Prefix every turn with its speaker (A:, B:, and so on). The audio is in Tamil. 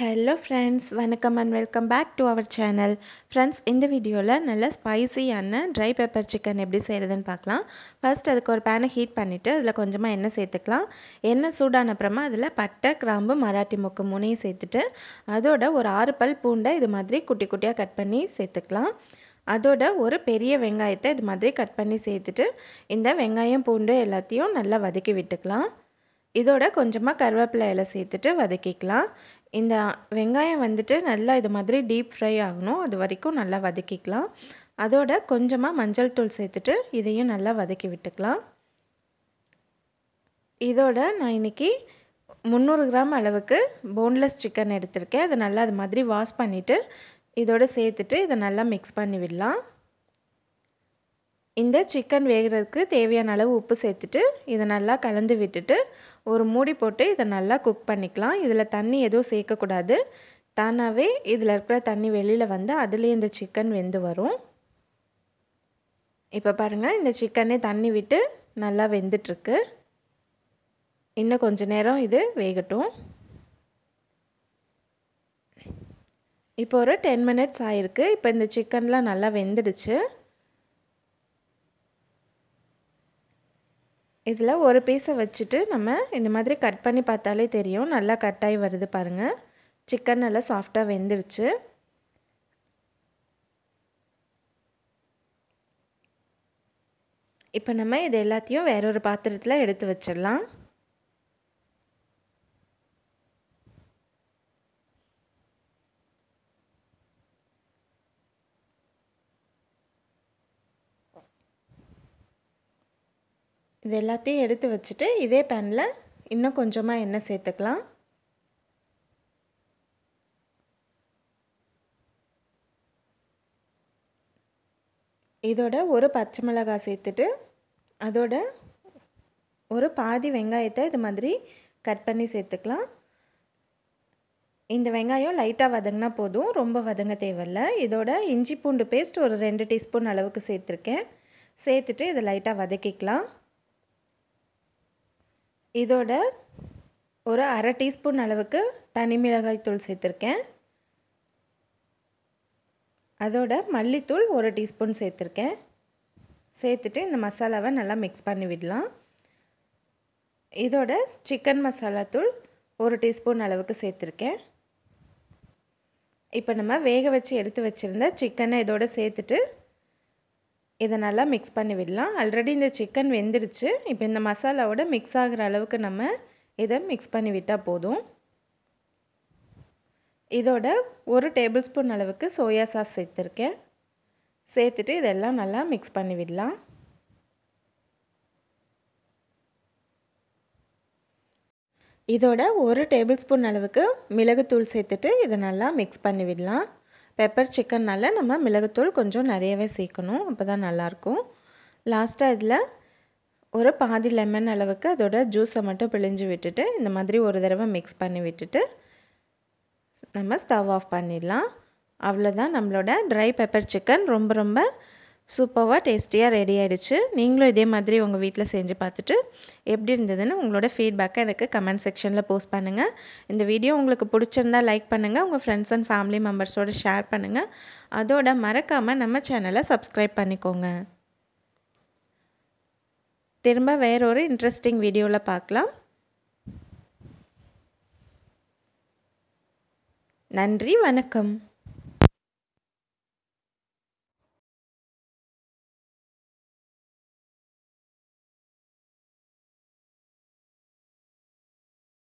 A: ஹலோ ஃப்ரெண்ட்ஸ் வணக்கம் and welcome back to our channel friends இந்த வீடியோவில் நல்ல ஸ்பைசியான ட்ரை பெப்பர் சிக்கன் எப்படி செய்கிறதுன்னு பார்க்கலாம். ஃபர்ஸ்ட் அதுக்கு ஒரு பேனை ஹீட் பண்ணிவிட்டு அதில் கொஞ்சமாக எண்ணெய் சேர்த்துக்கலாம். எண்ணெய் சூடான அப்புறமா அதில் பட்டை கிராம்பு மராட்டி மொக்கு முனையும் சேர்த்துட்டு அதோட ஒரு ஆறு பல் பூண்டை இது மாதிரி குட்டி குட்டியாக கட் பண்ணி சேர்த்துக்கலாம். அதோட ஒரு பெரிய வெங்காயத்தை இது மாதிரி கட் பண்ணி சேர்த்துட்டு இந்த வெங்காயம் பூண்டு எல்லாத்தையும் நல்லா வதக்கி விட்டுக்கலாம். இதோட கொஞ்சமாக கருவேப்பிலை இலை சேர்த்துட்டு வதக்கிக்கலாம். இந்த வெங்காயம் வந்துட்டு நல்லா இது மாதிரி டீப் ஃப்ரை ஆகணும். அது வரைக்கும் நல்லா வதக்கிக்கலாம். அதோட கொஞ்சமாக மஞ்சள் தூள் சேர்த்துட்டு இதையும் நல்லா வதக்கி விட்டுக்கலாம். இதோட நான் இன்றைக்கி முந்நூறு கிராம் அளவுக்கு போன்லெஸ் சிக்கன் எடுத்திருக்கேன். அதை நல்லா அது மாதிரி வாஷ் பண்ணிவிட்டு இதோட சேர்த்துட்டு இதை நல்லா மிக்ஸ் பண்ணி விடலாம். இந்த சிக்கன் வேகிறதுக்கு தேவையான அளவு உப்பு சேர்த்துட்டு இதை நல்லா கலந்து விட்டுட்டு ஒரு மூடி போட்டு இதை நல்லா குக் பண்ணிக்கலாம். இதில் தண்ணி எதுவும் சேர்க்கக்கூடாது. தானாகவே இதில் இருக்கிற தண்ணி வெளியில் வந்து அதுலேயே இந்த சிக்கன் வெந்து வரும். இப்போ பாருங்கள் இந்த சிக்கனே தண்ணி விட்டு நல்லா வெந்துட்டுருக்கு. இன்னும் கொஞ்ச நேரம் இது வேகட்டும். இப்போ ஒரு டென் மினிட்ஸ் ஆகிருக்கு இப்போ இந்த சிக்கன்லாம் நல்லா வெந்துடுச்சு. இதில் ஒரு பீஸை வச்சுட்டு நம்ம இந்த மாதிரி கட் பண்ணி பார்த்தாலே தெரியும். நல்லா கட்டாகி வருது பாருங்கள் சிக்கன் நல்லா சாஃப்டாக வெந்துருச்சு. இப்போ நம்ம இது எல்லாத்தையும் வேறொரு பாத்திரத்தில் எடுத்து வச்சிடலாம். இது எல்லாத்தையும் எடுத்து வச்சுட்டு இதே பேனில் இன்னும் கொஞ்சமாக எண்ணெய் சேர்த்துக்கலாம். இதோட ஒரு பச்சை மிளகாய் சேர்த்துட்டு அதோட ஒரு பாதி வெங்காயத்தை இது மாதிரி கட் பண்ணி சேர்த்துக்கலாம். இந்த வெங்காயம் லைட்டாக வதங்கினா போதும் ரொம்ப வதங்க தேவையில்ல. இதோட இஞ்சி பூண்டு பேஸ்ட் ஒரு ரெண்டு டீஸ்பூன் அளவுக்கு சேர்த்துருக்கேன். சேர்த்துட்டு இதை லைட்டாக வதக்கிக்கலாம். இதோட ஒரு அரை டீஸ்பூன் அளவுக்கு தனி மிளகாய் தூள் சேர்த்துருக்கேன். அதோட மல்லித்தூள் ஒரு டீஸ்பூன் சேர்த்துருக்கேன். சேர்த்துட்டு இந்த மசாலாவை நல்லா மிக்ஸ் பண்ணி விடலாம். இதோட சிக்கன் மசாலா தூள் ஒரு டீஸ்பூன் அளவுக்கு சேர்த்துருக்கேன். இப்போ நம்ம வேக வச்சு எடுத்து வச்சுருந்த சிக்கனை இதோட சேர்த்துட்டு இதை நல்லா மிக்ஸ் பண்ணி விடலாம். ஆல்ரெடி இந்த சிக்கன் வெந்துருச்சு. இப்போ இந்த மசாலாவோட மிக்ஸ் ஆகிற அளவுக்கு நம்ம இதை மிக்ஸ் பண்ணி விட்டால் போதும். இதோட ஒரு டேபிள் ஸ்பூன் அளவுக்கு சோயா சாஸ் சேர்த்துருக்கேன். சேர்த்துட்டு இதெல்லாம் நல்லா மிக்ஸ் பண்ணி விடலாம். இதோட ஒரு டேபிள் ஸ்பூன் அளவுக்கு மிளகுத்தூள் சேர்த்துட்டு இதை நல்லா மிக்ஸ் பண்ணி விடலாம். பெப்பர் சிக்கன்னால் நம்ம மிளகுத்தூள் கொஞ்சம் நிறையவே சேர்க்கணும். அப்போ தான் நல்லாயிருக்கும் லாஸ்ட்டாக இதில் ஒரு பாதி லெமன் அளவுக்கு அதோட ஜூஸை மட்டும் பிழிஞ்சு விட்டுட்டு இந்த மாதிரி ஒரு தடவை மிக்ஸ் பண்ணி விட்டுட்டு நம்ம ஸ்டவ் ஆஃப் பண்ணிடலாம். அவ்வளோதான் நம்மளோட ட்ரை பெப்பர் சிக்கன் ரொம்ப ரொம்ப சூப்பராக டேஸ்டியாக ரெடி ஆகிடுச்சு நீங்களும் இதே மாதிரி உங்கள் வீட்டில் செஞ்சு பார்த்துட்டு எப்படி இருந்ததுன்னு உங்களோட ஃபீட்பேக்கை எனக்கு கமெண்ட் செக்ஷனில் போஸ்ட் பண்ணுங்கள் இந்த வீடியோ உங்களுக்கு பிடிச்சிருந்தா லைக் பண்ணுங்கள் உங்கள் ஃப்ரெண்ட்ஸ் அண்ட் ஃபேமிலி மெம்பர்ஸோடு ஷேர் பண்ணுங்கள் அதோட மறக்காமல் நம்ம சேனலை சப்ஸ்கிரைப் பண்ணிக்கோங்க. திரும்ப வேறொரு இன்ட்ரெஸ்டிங் வீடியோவில் பார்க்கலாம். நன்றி வணக்கம்.